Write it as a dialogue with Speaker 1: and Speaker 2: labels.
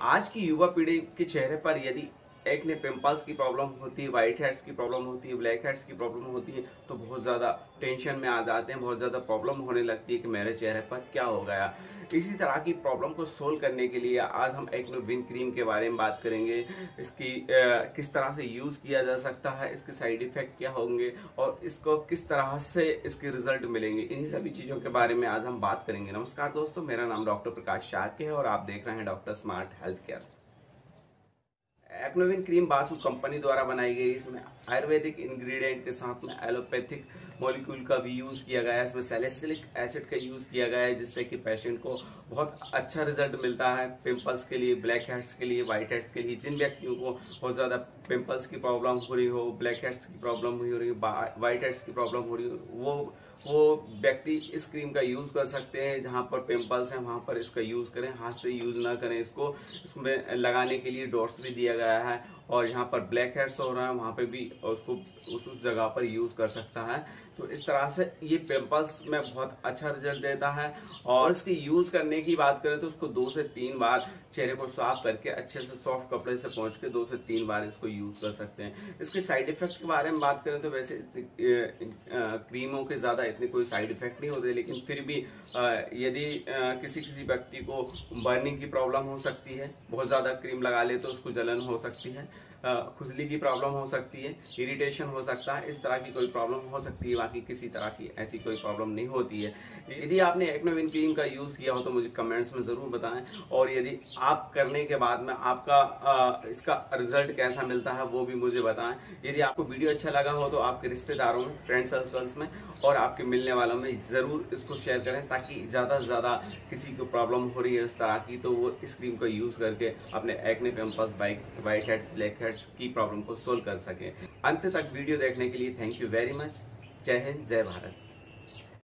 Speaker 1: आज की युवा पीढ़ी के चेहरे पर यदि एक ने पिंपल्स की प्रॉब्लम होती है वाइट हेड्स की प्रॉब्लम होती है ब्लैक हेड्स की प्रॉब्लम होती है तो बहुत ज़्यादा टेंशन में आ जाते हैं बहुत ज़्यादा प्रॉब्लम होने लगती है कि मेरे चेहरे पर क्या हो गया। इसी तरह की प्रॉब्लम को सोल्व करने के लिए आज हम एक विन क्रीम के बारे में बात करेंगे। इसकी आ, किस तरह से यूज़ किया जा सकता है इसके साइड इफ़ेक्ट क्या होंगे और इसको किस तरह से इसके रिज़ल्ट मिलेंगे। इन्हीं सभी चीज़ों के बारे में आज हम बात करेंगे। नमस्कार दोस्तों मेरा नाम डॉक्टर प्रकाश शार्के है और आप देख रहे हैं doctor smart health care Acnovin cream Basu company द्वारा बनाई गई। इसमें आयुर्वेदिक इंग्रेडिएंट के साथ में एलोपैथिक मॉलिक्यूल का भी यूज़ किया गया है। इसमें सेलेसिलिक एसिड का यूज़ किया गया है, जिससे कि पेशेंट को बहुत अच्छा रिज़ल्ट मिलता है। पिंपल्स के लिए ब्लैक हेड्स के लिए व्हाइट हेड्स के लिए, जिन व्यक्तियों को बहुत ज़्यादा पिंपल्स की प्रॉब्लम हो रही हो ब्लैक हेड्स की प्रॉब्लम हो रही हो व्हाइट हेड्स की प्रॉब्लम हो रही हो, वो वो व्यक्ति इस क्रीम का यूज़ कर सकते हैं। जहाँ पर पिंपल्स हैं, वहाँ पर इसका यूज़ करें। हाथ से यूज़ ना करें इसको। इसमें लगाने के लिए डॉट्स भी दिया गया है। は。और यहाँ पर ब्लैक हेड्स हो रहा है, वहाँ पे भी उसको, उस उस जगह पर यूज़ कर सकता है। तो इस तरह से ये पिंपल्स में बहुत अच्छा रिज़ल्ट देता है। और इसके यूज़ करने की बात करें तो उसको दो से तीन बार चेहरे को साफ़ करके अच्छे से सॉफ्ट कपड़े से पहुँच के दो से तीन बार इसको यूज़ कर सकते हैं। इसके साइड इफ़ेक्ट के बारे में बात करें तो वैसे क्रीमों के ज़्यादा इतने कोई साइड इफ़ेक्ट नहीं होते, लेकिन फिर भी यदि किसी किसी व्यक्ति को बर्निंग की प्रॉब्लम हो सकती है, बहुत ज़्यादा क्रीम लगा ले तो उसको जलन हो सकती है। खुजली की प्रॉब्लम हो सकती है इरिटेशन हो सकता है इस तरह की कोई प्रॉब्लम हो सकती है बाकी किसी तरह की ऐसी कोई प्रॉब्लम नहीं होती है। यदि आपने एक्नोविन क्रीम का यूज़ किया हो तो मुझे कमेंट्स में ज़रूर बताएँ। और यदि आप करने के बाद में आपका आ, इसका रिज़ल्ट कैसा मिलता है वो भी मुझे बताएँ। यदि आपको वीडियो अच्छा लगा हो तो आपके रिश्तेदारों में फ्रेंड सर्कल्स में और आपके मिलने वालों में ज़रूर इसको शेयर करें ताकि ज़्यादा से ज़्यादा किसी को प्रॉब्लम हो रही है इस तरह की तो वो इस क्रीम का यूज़ करके अपने acne pimples like white head black head की प्रॉब्लम को सोल्व कर सके। अंत तक वीडियो देखने के लिए थैंक यू वेरी मच जय हिंद, जय भारत।